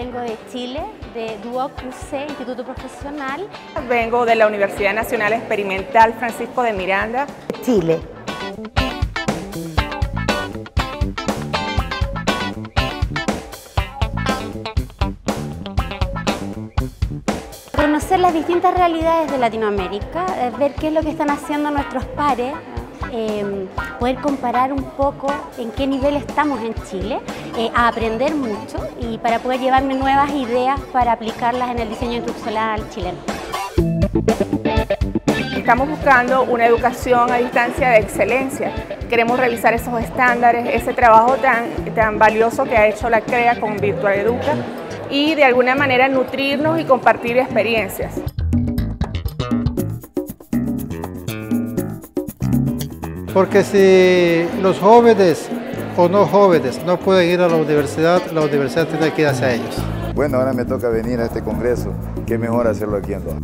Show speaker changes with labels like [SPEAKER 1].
[SPEAKER 1] vengo de Chile, de DUOC UC, Instituto Profesional.
[SPEAKER 2] Vengo de la Universidad Nacional Experimental Francisco de Miranda.
[SPEAKER 3] Chile.
[SPEAKER 1] Conocer las distintas realidades de Latinoamérica, eh, ver qué es lo que están haciendo nuestros pares, eh, poder comparar un poco en qué nivel estamos en Chile, eh, a aprender mucho y para poder llevarme nuevas ideas para aplicarlas en el diseño instruccional chileno.
[SPEAKER 2] Estamos buscando una educación a distancia de excelencia. Queremos revisar esos estándares, ese trabajo tan, tan valioso que ha hecho la CREA con Virtual Educa y de alguna manera nutrirnos y compartir experiencias.
[SPEAKER 4] Porque si los jóvenes o no jóvenes no pueden ir a la universidad, la universidad tiene que ir hacia ellos.
[SPEAKER 5] Bueno, ahora me toca venir a este congreso. Qué mejor hacerlo aquí en Doha.